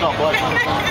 干活听不